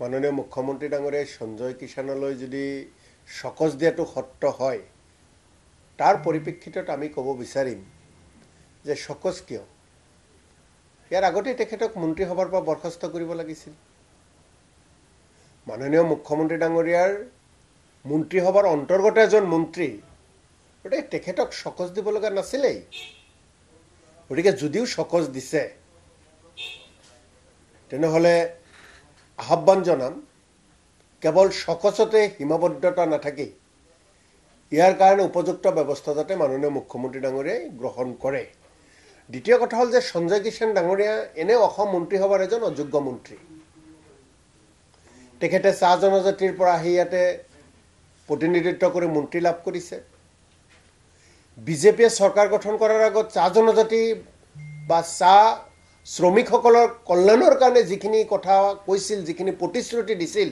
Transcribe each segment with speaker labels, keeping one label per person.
Speaker 1: মাননীয় মুখ্যমন্ত্ৰী ডাঙৰীয়াই সঞ্জয় কিষাণলৈ যদি চকজ দিয়াটো সত্য হয়, তাৰ পৰিপ্ৰেক্ষিতত আমি ক'ব বিচাৰিম যে চকজ কিয়? ইয়াৰ আগতেই তেখেতক মন্ত্ৰীসভাৰ পৰা বৰ্খাস্ত কৰিব লাগিছিল। মাননীয় মুখ্যমন্ত্ৰী ডাঙৰীয়াৰ মন্ত্ৰীসভাৰ অন্তৰ্গত এজন মন্ত্ৰী, গতিকে তেখেতক চকজ দিব লগা নাছিলেই। গতিকে যদিও চকজ দিছে, তেনেহ'লে আহ্বান জনাম কেৱল চকচতে সীমাবদ্ধতা নাথাকি ইয়াৰ কাৰণে উপযুক্ত ব্যৱস্থা যাতে মাননীয় মুখ্যমন্ত্ৰী ডাঙৰীয়াই গ্ৰহণ কৰে। দ্বিতীয় কথা হ'ল যে সঞ্জয় কিষাণ ডাঙৰীয়া এনেও অসম মন্ত্ৰীসভাৰ এজন অযোগ্য মন্ত্ৰী। তেখেতে চাহ জনজাতিৰ পৰা আহি ইয়াতে প্ৰতিনিধিত্ব কৰি মন্ত্ৰী লাভ কৰিছে। বিজেপিয়ে চৰকাৰ গঠন কৰাৰ আগত চাহ জনজাতি বা চাহ শ্ৰমিকসকলৰ কল্যাণৰ কাৰণে যিখিনি কথা কৈছিল যিখিনি প্ৰতিশ্ৰুতি দিছিল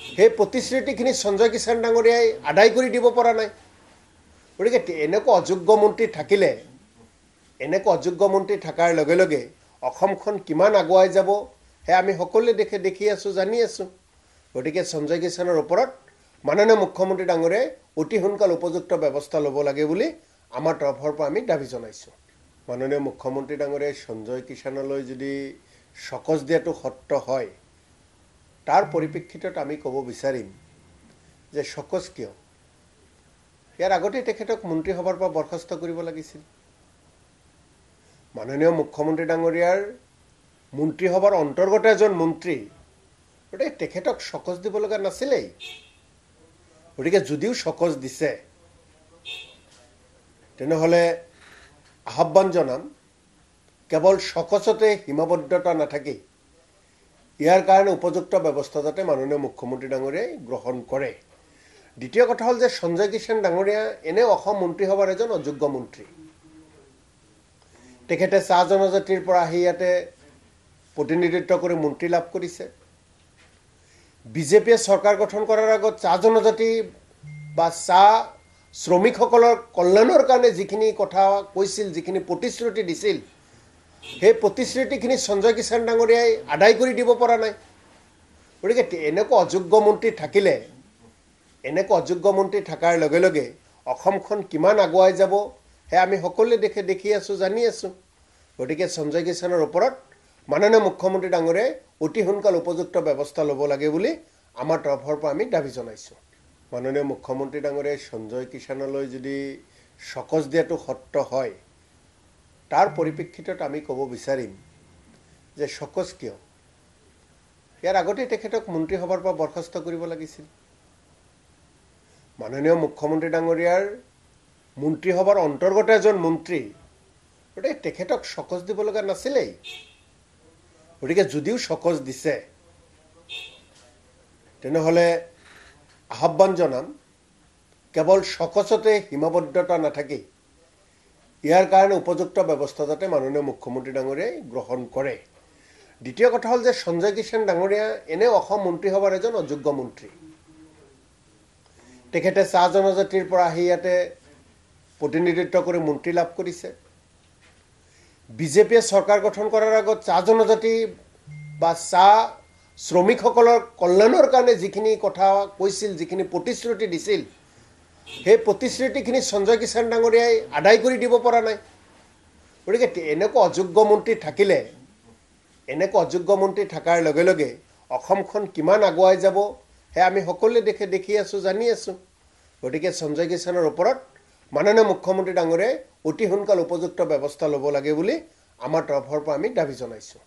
Speaker 1: সেই প্ৰতিশ্ৰুতিখিনি সঞ্জয় কিষাণ ডাঙৰীয়াই আদায় কৰি দিব পৰা নাই। গতিকে এনেকুৱা অযোগ্য মন্ত্ৰী থাকিলে এনেকুৱা অযোগ্য মন্ত্ৰী থকাৰ লগে লগে অসমখন কিমান আগুৱাই যাব সেয়া আমি সকলোৱে দেখে দেখি আছোঁ জানি আছোঁ। গতিকে সঞ্জয় কিষাণৰ ওপৰত মাননীয় মুখ্যমন্ত্ৰী ডাঙৰীয়াই অতি সোনকাল উপযুক্ত ব্যৱস্থা ল'ব লাগে বুলি আমাৰ তৰফৰ পৰা আমি দাবী জনাইছোঁ। মাননীয় মুখ্যমন্ত্ৰী ডাঙৰীয়াই সঞ্জয় কিষাণলৈ যদি চকজ দিয়াটো সত্য হয় তাৰ পৰিপ্ৰেক্ষিতত আমি ক'ব বিচাৰিম যে চকজ কিয়? ইয়াৰ আগতেই তেখেতক মন্ত্ৰীসভাৰ পৰা বৰ্খাস্ত কৰিব লাগিছিল। মাননীয় মুখ্যমন্ত্ৰী ডাঙৰীয়াৰ মন্ত্ৰীসভাৰ অন্তৰ্গত এজন মন্ত্ৰী গতিকে তেখেতক চকজ দিব লগা নাছিলেই। গতিকে যদিও চকজ দিছে তেনেহ'লে আহ্বান জনাম কেৱল চকচতে সীমাবদ্ধতা নাথাকি ইয়াৰ কাৰণে উপযুক্ত ব্যৱস্থা যাতে মাননীয় মুখ্যমন্ত্ৰী ডাঙৰীয়াই গ্ৰহণ কৰে। দ্বিতীয় কথা হ'ল যে সঞ্জয় কিষাণ ডাঙৰীয়া এনেও অসম মন্ত্ৰীসভাৰ এজন অযোগ্য মন্ত্ৰী। তেখেতে চাহ জনজাতিৰ পৰা আহি ইয়াতে প্ৰতিনিধিত্ব কৰি মন্ত্ৰী লাভ কৰিছে। বিজেপিয়ে চৰকাৰ গঠন কৰাৰ আগত চাহ জনজাতি বা চাহ শ্ৰমিকসকলৰ কল্যাণৰ কাৰণে যিখিনি কথা কৈছিল যিখিনি প্ৰতিশ্ৰুতি দিছিল সেই প্ৰতিশ্ৰুতিখিনি সঞ্জয় কিষাণ ডাঙৰীয়াই আদায় কৰি দিব পৰা নাই। গতিকে এনেকুৱা অযোগ্য মন্ত্ৰী থাকিলে এনেকুৱা অযোগ্য মন্ত্ৰী থকাৰ লগে লগে অসমখন কিমান আগুৱাই যাব সেয়া আমি সকলোৱে দেখে দেখি আছোঁ জানি আছোঁ। গতিকে সঞ্জয় কিষাণৰ ওপৰত মাননীয় মুখ্যমন্ত্ৰী ডাঙৰীয়াই অতি সোনকাল উপযুক্ত ব্যৱস্থা ল'ব লাগে বুলি আমাৰ তৰফৰ পৰা আমি দাবী জনাইছোঁ। মাননীয় মুখ্যমন্ত্ৰী ডাঙৰীয়াই সঞ্জয় কিষাণলৈ যদি চকজ দিয়াটো সত্য হয় তাৰ পৰিপ্ৰেক্ষিতত আমি ক'ব বিচাৰিম যে চকজ কিয়? ইয়াৰ আগতেই তেখেতক মন্ত্ৰীসভাৰ পৰা বৰ্খাস্ত কৰিব লাগিছিল। মাননীয় মুখ্যমন্ত্ৰী ডাঙৰীয়াৰ মন্ত্ৰীসভাৰ অন্তৰ্গত এজন মন্ত্ৰী গতিকে তেখেতক চকজ দিব লগা নাছিলেই। গতিকে যদিও চকজ দিছে তেনেহ'লে আহ্বান জনাম কেৱল চকচতে সীমাবদ্ধতা নাথাকি ইয়াৰ কাৰণে উপযুক্ত ব্যৱস্থা যাতে মাননীয় মুখ্যমন্ত্ৰী ডাঙৰীয়াই গ্ৰহণ কৰে। দ্বিতীয় কথা হ'ল যে সঞ্জয় কিষাণ ডাঙৰীয়া এনেও অসম মন্ত্ৰীসভাৰ এজন অযোগ্য মন্ত্ৰী। তেখেতে চাহ জনজাতিৰ পৰা আহি ইয়াতে প্ৰতিনিধিত্ব কৰি মন্ত্ৰী লাভ কৰিছে। বিজেপিয়ে চৰকাৰ গঠন কৰাৰ আগত চাহ জনজাতি বা চাহ শ্ৰমিকসকলৰ কল্যাণৰ কাৰণে যিখিনি কথা কৈছিল যিখিনি প্ৰতিশ্ৰুতি দিছিল সেই প্ৰতিশ্ৰুতিখিনি সঞ্জয় কিষাণ ডাঙৰীয়াই আদায় কৰি দিব পৰা নাই। গতিকে এনেকুৱা অযোগ্য মন্ত্ৰী থাকিলে এনেকুৱা অযোগ্য মন্ত্ৰী থকাৰ লগে লগে অসমখন কিমান আগুৱাই যাব সেয়া আমি সকলোৱে দেখে দেখি আছোঁ জানি আছোঁ। গতিকে সঞ্জয় কিষাণৰ ওপৰত মাননীয় মুখ্যমন্ত্ৰী ডাঙৰীয়াই অতি সোনকাল উপযুক্ত ব্যৱস্থা ল'ব লাগে বুলি আমাৰ তৰফৰ পৰা আমি দাবী জনাইছোঁ।